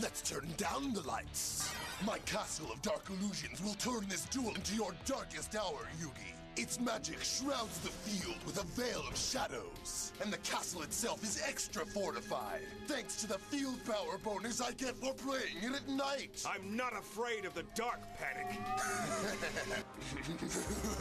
Let's turn down the lights. My castle of dark illusions will turn this duel into your darkest hour, Yugi. Its magic shrouds the field with a veil of shadows, and the castle itself is extra fortified, thanks to the field power bonus I get for playing it at night. I'm not afraid of the dark, Panik.